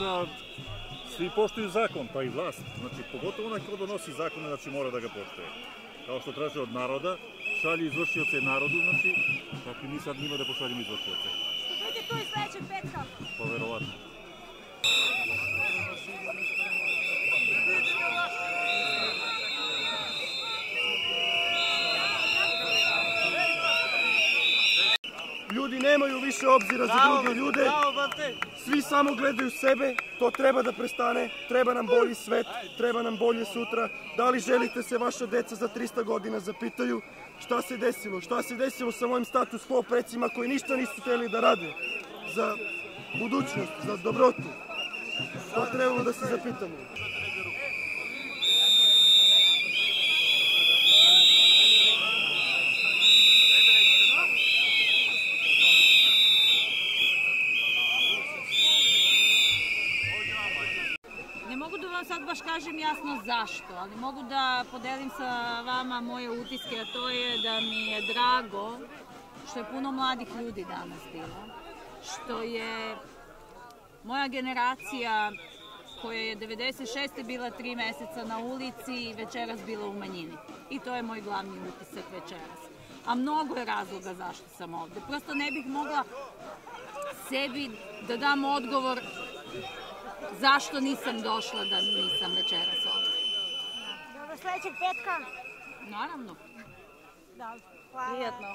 да се поштуju закон, па и власт. Значи, поготово на кој доноси закон, значи мора да го поштуе. Као што тражи од народа, шали извршиоце народу, значи, така и ми сад нема да пошалиме извршиоце. Што дојде тој следеќи петка? Поверојатно. Ljudi nemaju više obzira za druge ljude, svi samo gledaju sebe, to treba da prestane, treba nam bolji svet, treba nam bolje sutra. Da li želite se vaša deca za 300 godina zapitaju šta se desilo, šta se desilo sa mojim status quo precima koji ništa nisu hteli da rade za budućnost, za dobrotu. To trebamo da se zapitamo. Mogu da vam sad baš kažem jasno zašto, ali mogu da podelim sa vama moje utiske, a to je da mi je drago što je puno mladih ljudi danas bilo, što je moja generacija koja je 96. bila tri meseca na ulici i večeras bila u manjini. I to je moj glavni utisak večeras. A mnogo je razloga zašto sam ovde. Prosto ne bih mogla sebi da dam odgovor zašto nisam došla da nisam večeras ovde. Do sledećeg petka. Naravno. Da, hvala. Prijetno.